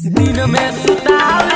Dino me asustable.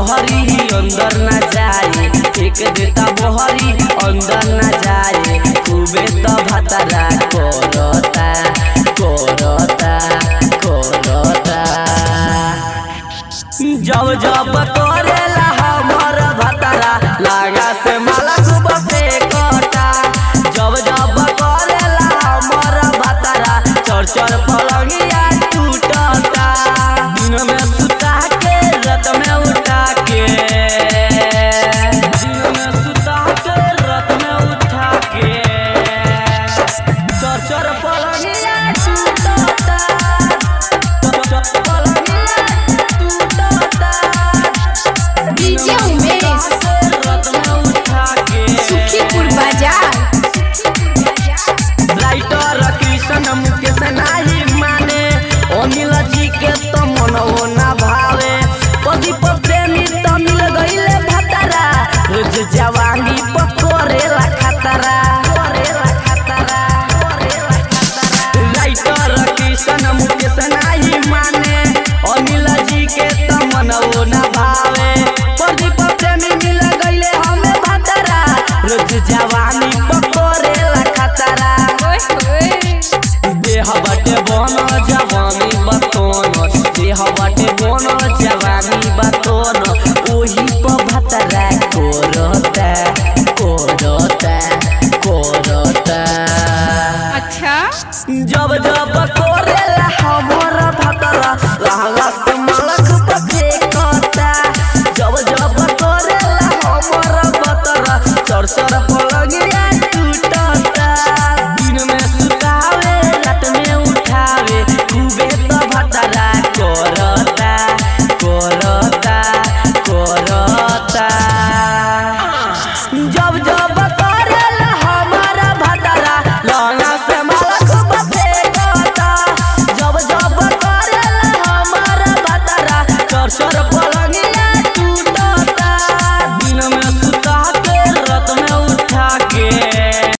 Bohri अंदर न जाए। एक देता बोहरी अंदर न जाए। खूबे तो भतरा कोरता कोरता कोरता। जब जब तोरेला हमर भतरा, लागा से माला खूब पे कोटा जब जब तोरेला हमर भतरा चर चर पलंगी डाली पकड़े खतरा राइटर किशन मुकेश नहीं माने अनिल जी के तमनो न भावे प्रदीप प्रेमी मिल गईले हमें भतरा रोज जवानी पकड़ Shut up.